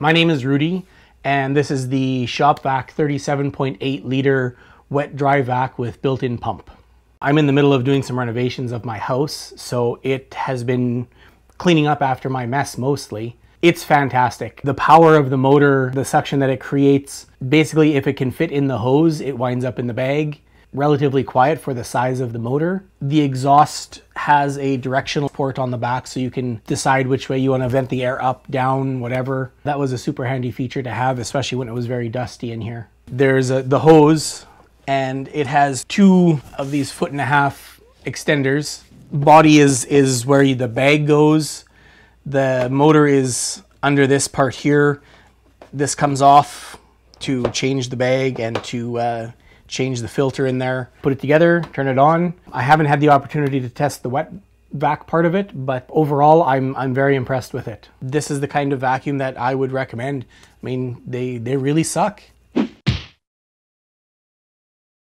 My name is Rudy, and this is the ShopVac 37.8 liter wet dry vac with built-in pump. I'm in the middle of doing some renovations of my house, so it has been cleaning up after my mess mostly. It's fantastic. The power of the motor, the suction that it creates, basically if it can fit in the hose, it winds up in the bag relatively quiet for the size of the motor. The exhaust has a directional port on the back so you can decide which way you want to vent the air up, down, whatever. That was a super handy feature to have, especially when it was very dusty in here. There's a, the hose and it has two of these foot and a half extenders. Body is, is where you, the bag goes. The motor is under this part here. This comes off to change the bag and to uh, change the filter in there, put it together, turn it on. I haven't had the opportunity to test the wet vac part of it, but overall I'm, I'm very impressed with it. This is the kind of vacuum that I would recommend. I mean, they, they really suck.